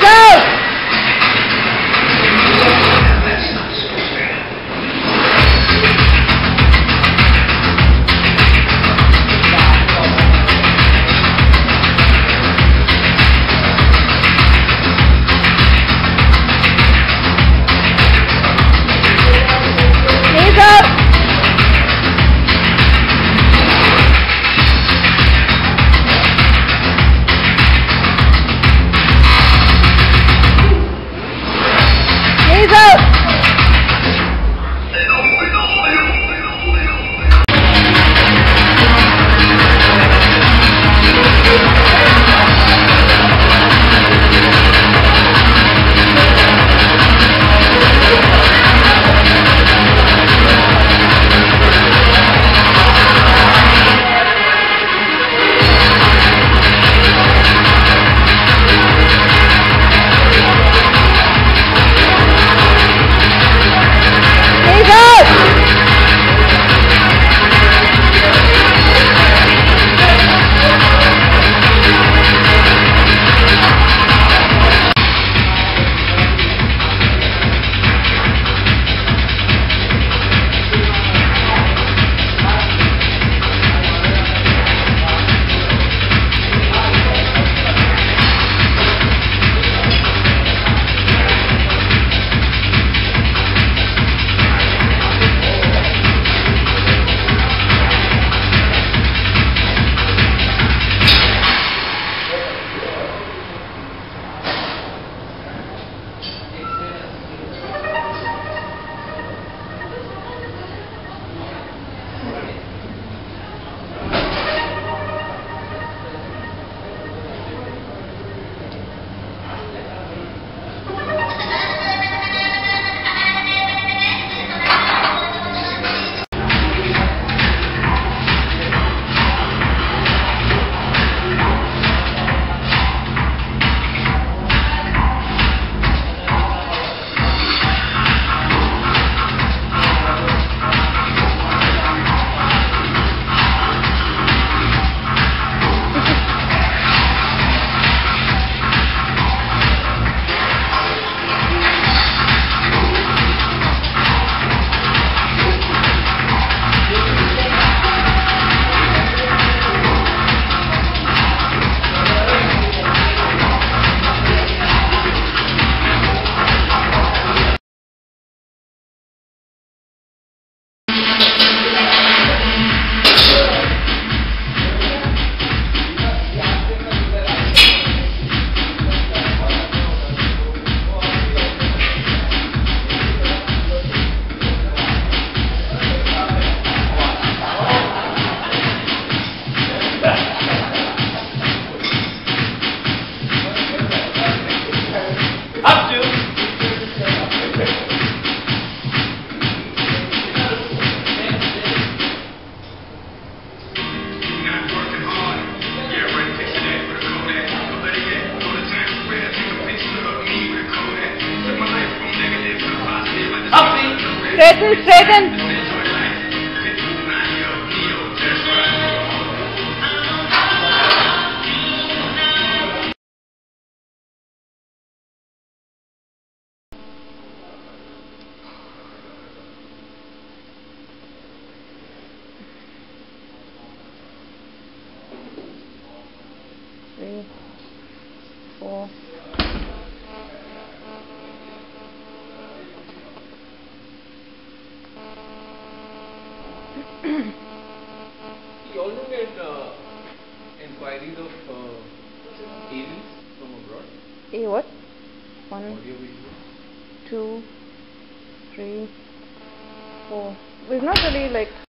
go! He's out. Straighten, straighten. Three, four. You also get uh, inquiries of uh, aliens from abroad, A what? One, two, three, four. We've not really like